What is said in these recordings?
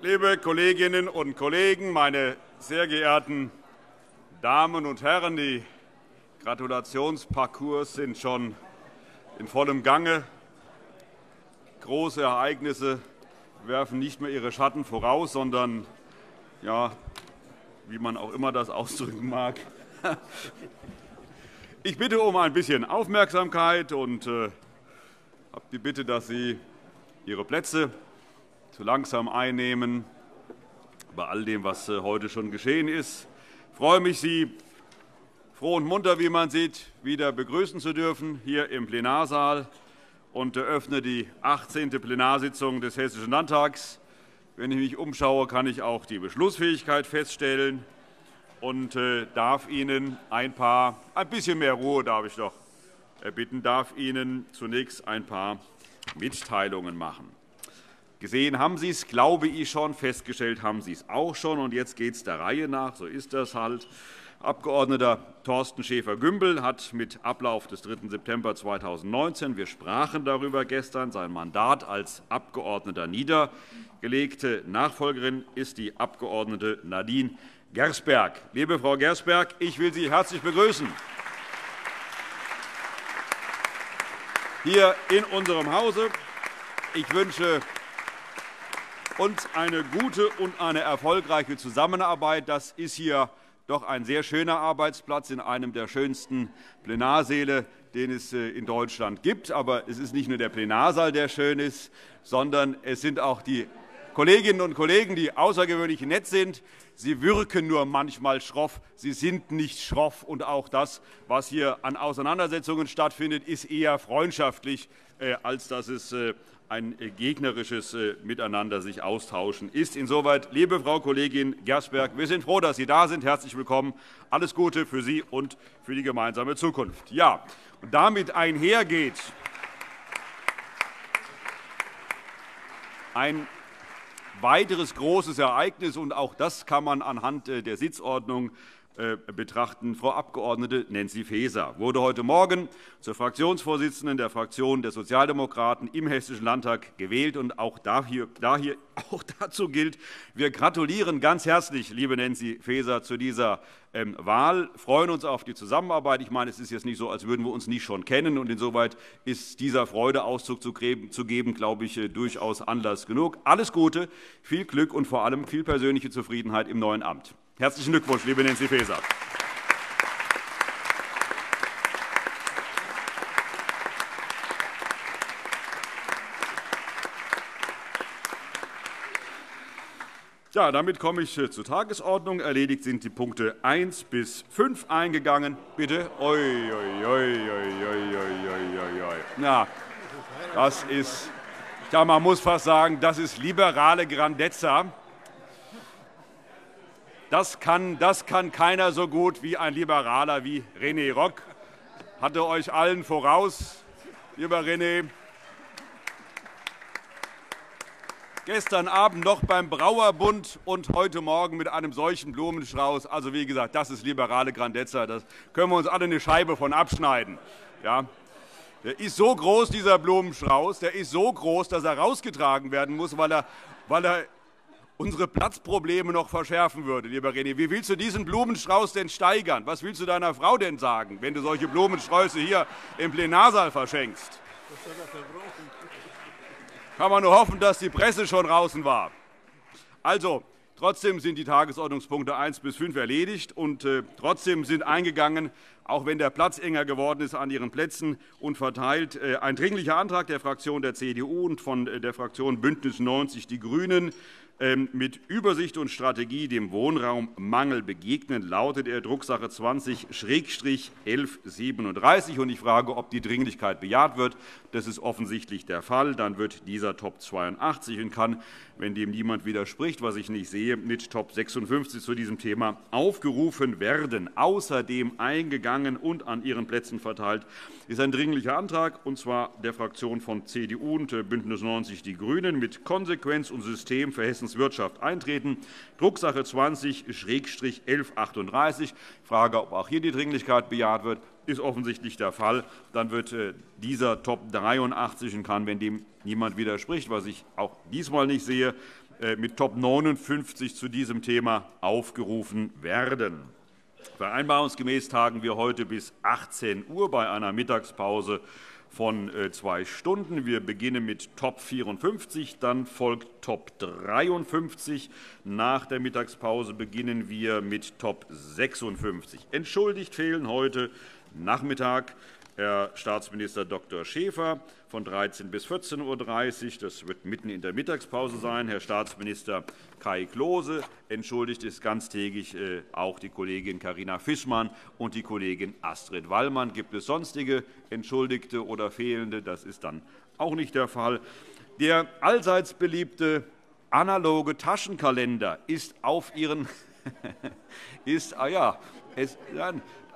Liebe Kolleginnen und Kollegen, meine sehr geehrten Damen und Herren, die Gratulationsparcours sind schon in vollem Gange. Große Ereignisse werfen nicht mehr ihre Schatten voraus, sondern, ja, wie man auch immer das ausdrücken mag. Ich bitte um ein bisschen Aufmerksamkeit und äh, habe die Bitte, dass Sie Ihre Plätze zu langsam einnehmen bei all dem, was äh, heute schon geschehen ist. Ich freue mich, Sie froh und munter, wie man sieht, wieder begrüßen zu dürfen hier im Plenarsaal und eröffne die 18. Plenarsitzung des Hessischen Landtags. Wenn ich mich umschaue, kann ich auch die Beschlussfähigkeit feststellen und äh, darf Ihnen ein paar, ein bisschen mehr Ruhe darf ich doch erbitten, darf Ihnen zunächst ein paar Mitteilungen machen. Gesehen haben Sie es, glaube ich schon. Festgestellt haben Sie es auch schon. Und jetzt geht es der Reihe nach. So ist das halt. Abg. Thorsten Schäfer-Gümbel hat mit Ablauf des 3. September 2019, wir sprachen darüber gestern, sein Mandat als Abgeordneter niedergelegt. Nachfolgerin ist die Abg. Nadine Gersberg. Liebe Frau Gersberg, ich will Sie herzlich begrüßen. Hier in unserem Hause. Ich wünsche und eine gute und eine erfolgreiche Zusammenarbeit. Das ist hier doch ein sehr schöner Arbeitsplatz in einem der schönsten Plenarsäle, den es äh, in Deutschland gibt. Aber es ist nicht nur der Plenarsaal, der schön ist, sondern es sind auch die Kolleginnen und Kollegen, die außergewöhnlich nett sind. Sie wirken nur manchmal schroff. Sie sind nicht schroff. Und auch das, was hier an Auseinandersetzungen stattfindet, ist eher freundschaftlich, äh, als dass es äh, ein gegnerisches äh, Miteinander sich austauschen ist. Insoweit, liebe Frau Kollegin Gersberg, wir sind froh, dass Sie da sind. Herzlich willkommen. Alles Gute für Sie und für die gemeinsame Zukunft. Ja, und damit einhergeht ein weiteres großes Ereignis, und auch das kann man anhand äh, der Sitzordnung betrachten. Frau Abg. Nancy Faeser wurde heute Morgen zur Fraktionsvorsitzenden der Fraktion der Sozialdemokraten im Hessischen Landtag gewählt. Und auch, auch dazu gilt, wir gratulieren ganz herzlich, liebe Nancy Faeser, zu dieser ähm, Wahl. Freuen uns auf die Zusammenarbeit. Ich meine, es ist jetzt nicht so, als würden wir uns nicht schon kennen. Und insoweit ist dieser Freude Ausdruck zu geben, glaube ich, äh, durchaus Anlass genug. Alles Gute, viel Glück und vor allem viel persönliche Zufriedenheit im neuen Amt. Herzlichen Glückwunsch, liebe Nancy Faeser. Ja, damit komme ich äh, zur Tagesordnung. Erledigt sind die Punkte 1 bis 5 eingegangen. Bitte. Oi, oi, oi, ja, das ist, ja, man muss fast sagen, das ist liberale Grandezza. Das kann, das kann keiner so gut wie ein Liberaler wie René Rock. Hatte euch allen voraus, lieber René. Gestern Abend noch beim Brauerbund und heute Morgen mit einem solchen Blumenstrauß. Also wie gesagt, das ist liberale Grandezza. Da können wir uns alle eine Scheibe von abschneiden. Ja. Der ist so groß, dieser Blumenstrauß, der ist so groß, dass er rausgetragen werden muss, weil er, weil er unsere Platzprobleme noch verschärfen würde, lieber René. Wie willst du diesen Blumenstrauß denn steigern? Was willst du deiner Frau denn sagen, wenn du solche Blumensträuße hier im Plenarsaal verschenkst? Kann man nur hoffen, dass die Presse schon draußen war. Also, trotzdem sind die Tagesordnungspunkte 1 bis 5 erledigt, und äh, trotzdem sind eingegangen, auch wenn der Platz enger geworden ist an Ihren Plätzen und verteilt, äh, ein Dringlicher Antrag der Fraktion der CDU und von äh, der Fraktion BÜNDNIS 90 die GRÜNEN mit Übersicht und Strategie dem Wohnraummangel begegnen, lautet er Drucksache 20-1137. Ich frage, ob die Dringlichkeit bejaht wird. Das ist offensichtlich der Fall. Dann wird dieser Top 82 und kann, wenn dem niemand widerspricht, was ich nicht sehe, mit Top 56 zu diesem Thema aufgerufen werden. Außerdem eingegangen und an Ihren Plätzen verteilt ist ein Dringlicher Antrag, und zwar der Fraktion von CDU und BÜNDNIS 90 die GRÜNEN, mit Konsequenz und System für Hessens Wirtschaft eintreten, Drucksache 20-1138. Ich frage, ob auch hier die Dringlichkeit bejaht wird. Das ist offensichtlich der Fall. Dann wird äh, dieser Top 83 und kann, wenn dem niemand widerspricht, was ich auch diesmal nicht sehe, äh, mit Top 59 zu diesem Thema aufgerufen werden. Vereinbarungsgemäß tagen wir heute bis 18 Uhr bei einer Mittagspause von äh, zwei Stunden. Wir beginnen mit Top 54, dann folgt Top 53. Nach der Mittagspause beginnen wir mit Top 56. Entschuldigt fehlen heute Nachmittag Herr Staatsminister Dr. Schäfer von 13 bis 14.30 Uhr. Das wird mitten in der Mittagspause sein. Herr Staatsminister Kai Klose entschuldigt ist ganztägig äh, auch die Kollegin Karina Fischmann und die Kollegin Astrid Wallmann. Gibt es sonstige Entschuldigte oder Fehlende? Das ist dann auch nicht der Fall. Der allseits beliebte analoge Taschenkalender ist auf Ihren ist, ah ja,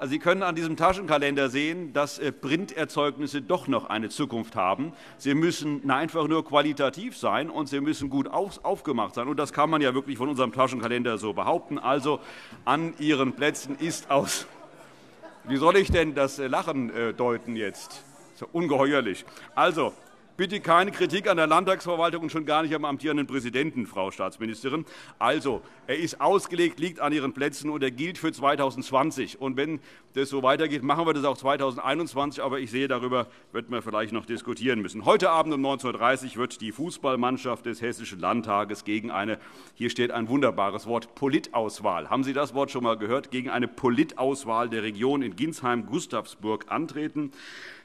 Sie können an diesem Taschenkalender sehen, dass äh, Printerzeugnisse doch noch eine Zukunft haben. Sie müssen einfach nur qualitativ sein, und sie müssen gut aufgemacht sein. Und das kann man ja wirklich von unserem Taschenkalender so behaupten. Also an Ihren Plätzen ist aus. Wie soll ich denn das äh, Lachen äh, deuten jetzt? Das ist ungeheuerlich. Also, Bitte keine Kritik an der Landtagsverwaltung und schon gar nicht am amtierenden Präsidenten, Frau Staatsministerin. Also, er ist ausgelegt, liegt an Ihren Plätzen, und er gilt für 2020. Und wenn das so weitergeht, machen wir das auch 2021. Aber ich sehe, darüber wird man vielleicht noch diskutieren müssen. Heute Abend um 19.30 Uhr wird die Fußballmannschaft des Hessischen Landtages gegen eine, hier steht ein wunderbares Wort, Politauswahl. Haben Sie das Wort schon einmal gehört? Gegen eine Politauswahl der Region in Ginsheim-Gustavsburg antreten.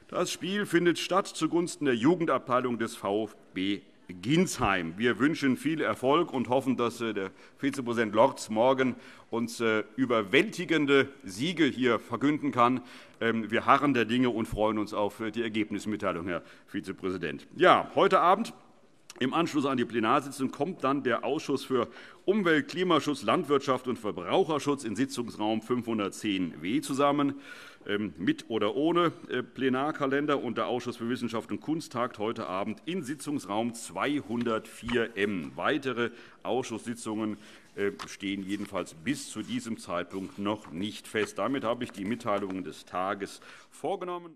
Das Spiel findet statt zugunsten der Jugendabteilung des VfB Ginsheim. Wir wünschen viel Erfolg und hoffen, dass äh, der Vizepräsident Lorz morgen uns äh, überwältigende Siege hier verkünden kann. Ähm, wir harren der Dinge und freuen uns auf äh, die Ergebnismitteilung, Herr Vizepräsident. Ja, heute Abend im Anschluss an die Plenarsitzung kommt dann der Ausschuss für Umwelt, Klimaschutz, Landwirtschaft und Verbraucherschutz in Sitzungsraum 510w zusammen. Ähm, mit oder ohne äh, Plenarkalender. Und der Ausschuss für Wissenschaft und Kunst tagt heute Abend in Sitzungsraum 204m. Weitere Ausschusssitzungen äh, stehen jedenfalls bis zu diesem Zeitpunkt noch nicht fest. Damit habe ich die Mitteilungen des Tages vorgenommen.